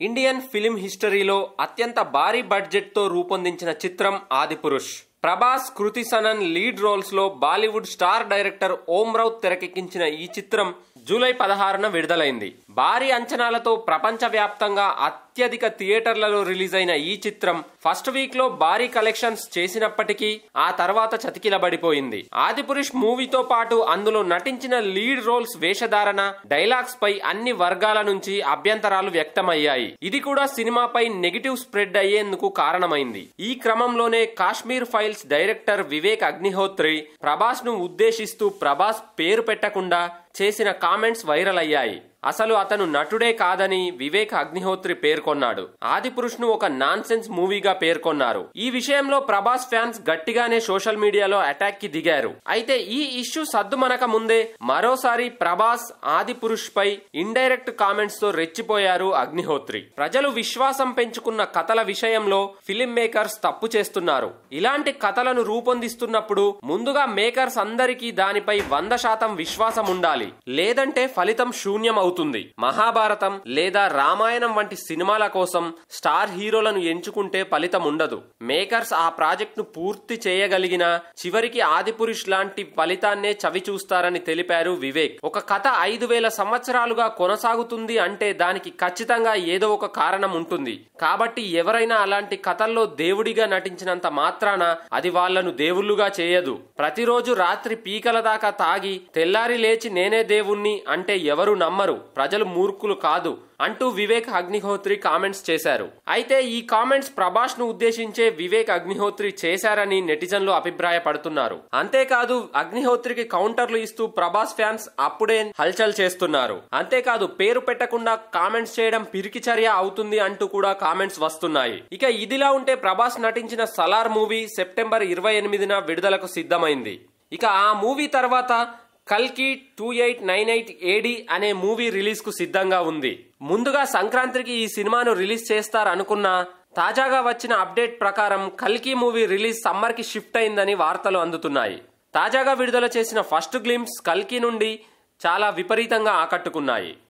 Indian film హిస్టరీలో అత్యంత భారీ బడ్జెట్తో రూపొందించిన చిత్రం ఆదిపురుష్. ప్రభాస్ కృతి సనన్ లీడ్ రోల్స్లో బాలీవుడ్ స్టార్ డైరెక్టర్ ఓం రౌత్ తెరకెక్కించిన ఈ చిత్రం జూలై పదహారున విడుదలైంది. భారీ అంచనాలతో ప్రపంచవ్యాప్తంగా అత్యధిక థియేటర్లలో రిలీజ్ అయిన ఈ చిత్రం ఫస్ట్ వీక్లో భారీ కలెక్షన్స్ చేసినప్పటికీ ఆ తర్వాత చతికిలబడిపోయింది. ఆదిపురుష్ మూవీతో పాటు అందులో నటించిన లీడ్ రోల్స్ వేషధారణ డైలాగ్స్ పై అన్ని వర్గాల నుంచి అభ్యంతరాలు వ్యక్తమయ్యాయి. ఇది కూడా సినిమాపై నెగిటివ్ స్ప్రెడ్ అయ్యేందుకు కారణమైంది. ఈ క్రమంలోనే కాశ్మీర్ ఫైల్స్ డైరెక్టర్ వివేక్ అగ్నిహోత్రి ప్రభాస్ను ఉద్దేశిస్తూ ప్రభాస్ పేరు పెట్టకుండా చేసిన కామెంట్స్ వైరల్ అయ్యాయి. అసలు అతను నటుడే కాదని వివేక్ అగ్నిహోత్రి పేర్కొన్నాడు. ఆదిపురుష్ను ఒక నాన్ సెన్స్ మూవీగా పేర్కొన్నారు. ఈ విషయంలో ప్రభాస్ ఫ్యాన్స్ గట్టిగానే సోషల్ మీడియాలో అటాక్కి దిగారు. అయితే ఈ ఇష్యూ సద్దుమనక ముందే మరోసారి ప్రభాస్ ఆదిపురుష్ పై ఇండైరెక్ట్ కామెంట్స్తో రెచ్చిపోయారు అగ్నిహోత్రి. ప్రజలు విశ్వాసం పెంచుకున్న కథల విషయంలో ఫిలిం మేకర్స్ తప్పు చేస్తున్నారు. ఇలాంటి కథలను రూపొందిస్తున్నప్పుడు ముందుగా మేకర్స్ అందరికీ దానిపై వంద శాతం విశ్వాసం ఉండాలి లేదంటే ఫలితం శూన్యం అవుతుంది మహాభారతం లేదా రామాయణం వంటి సినిమాల కోసం స్టార్ హీరోలను ఎంచుకుంటే ఫలితం ఉండదు. మేకర్స్ ఆ ప్రాజెక్టును పూర్తి చేయగలిగిన చివరికి ఆదిపురుష్ లాంటి ఫలితాన్నే చవి చూస్తారని తెలిపారు వివేక్. ఒక కథ ఐదు వేల సంవత్సరాలుగా కొనసాగుతుంది అంటే దానికి ఖచ్చితంగా ఏదో ఒక కారణం ఉంటుంది. కాబట్టి ఎవరైనా అలాంటి కథల్లో దేవుడిగా నటించినంత మాత్రాన అది వాళ్ళను దేవుళ్ళుగా చేయదు. ప్రతిరోజు రాత్రి పీకల దాకా తాగి తెల్లారి లేచి నేనే దేవుణ్ణి అంటే ఎవరు నమ్మరు. ప్రజలు మూర్ఖులు కాదు అంటూ వివేక్ అగ్నిహోత్రి కామెంట్స్ చేశారు. అయితే ఈ కామెంట్స్ ప్రభాష్ను ఉద్దేశించే వివేక్ అగ్నిహోత్రి చేశారని నెటిజన్లు అభిప్రాయపడుతున్నారు. అంతేకాదు అగ్నిహోత్రికి కౌంటర్లు ఇస్తూ ప్రభాస్ ఫ్యాన్స్ అప్పుడే హల్చల్ చేస్తున్నారు. అంతేకాదు పేరు పెట్టకుండా కామెంట్స్ చేయడం పిరికి చర్య అవుతుంది అంటూ కూడా కామెంట్స్ వస్తున్నాయి. ఇక ఇదిలా ఉంటే ప్రభాస్ నటించిన సలార్ మూవీ సెప్టెంబర్ ఇరవై ఎనిమిదిన విడుదలకు సిద్ధమైంది. ఇక ఆ మూవీ తర్వాత కల్కి two eight nine eight AD అనే మూవీ రిలీజ్కు సిద్ధంగా ఉంది. ముందుగా సంక్రాంతికి ఈ సినిమాను రిలీజ్ చేస్తారనుకున్నా తాజాగా వచ్చిన అప్డేట్ ప్రకారం కల్కి మూవీ రిలీజ్ సమ్మర్కి షిఫ్ట్ అయిందని వార్తలు అందుతున్నాయి. తాజాగా విడుదల చేసిన ఫస్ట్ గ్లిమ్స్ కల్కి నుండి చాలా విపరీతంగా ఆకట్టుకున్నాయి.